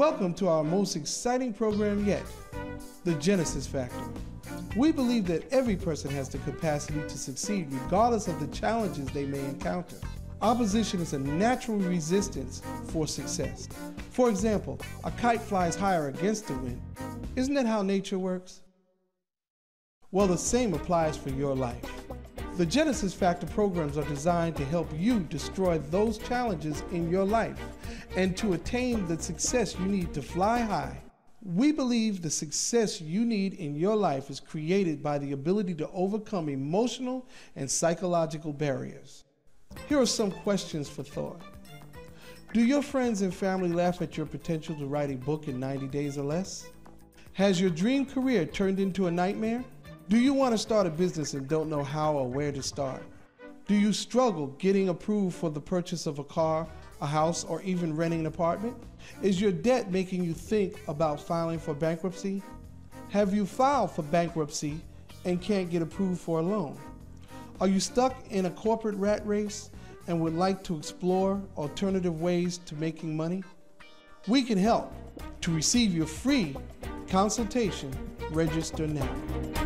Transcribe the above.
Welcome to our most exciting program yet, the Genesis Factor. We believe that every person has the capacity to succeed regardless of the challenges they may encounter. Opposition is a natural resistance for success. For example, a kite flies higher against the wind. Isn't that how nature works? Well, the same applies for your life. The Genesis Factor programs are designed to help you destroy those challenges in your life and to attain the success you need to fly high. We believe the success you need in your life is created by the ability to overcome emotional and psychological barriers. Here are some questions for thought. Do your friends and family laugh at your potential to write a book in 90 days or less? Has your dream career turned into a nightmare? Do you want to start a business and don't know how or where to start? Do you struggle getting approved for the purchase of a car, a house, or even renting an apartment? Is your debt making you think about filing for bankruptcy? Have you filed for bankruptcy and can't get approved for a loan? Are you stuck in a corporate rat race and would like to explore alternative ways to making money? We can help. To receive your free consultation, register now.